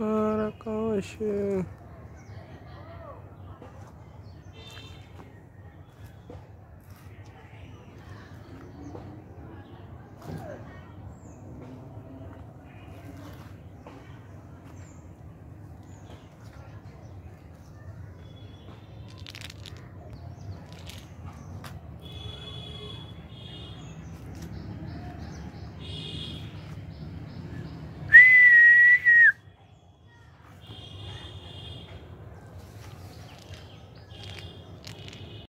Arakashi.